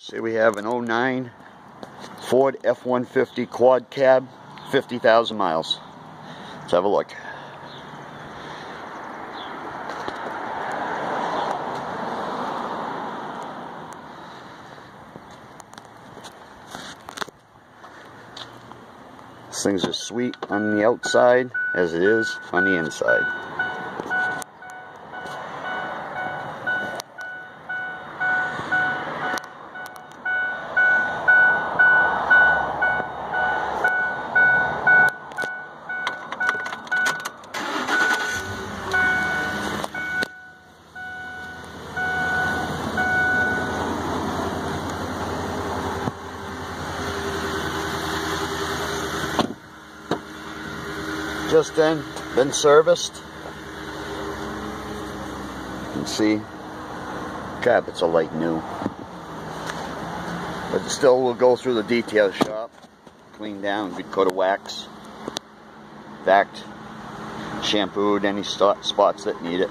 See, we have an 09 Ford F-150 quad cab, 50,000 miles. Let's have a look. This thing's as sweet on the outside as it is on the inside. Just then, been serviced. You can see, carpets are like new. But still, we'll go through the detail shop, clean down, good coat of wax, vacked, shampooed any spots that need it.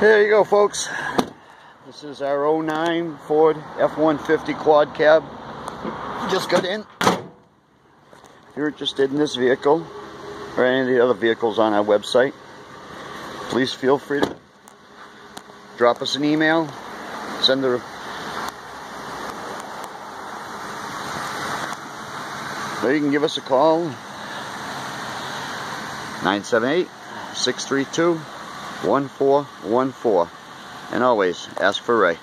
There you go, folks. This is our 09 Ford F-150 quad cab. Just got in. If you're interested in this vehicle or any of the other vehicles on our website, please feel free to drop us an email, send the or you can give us a call 978 632 1414. And always ask for Ray.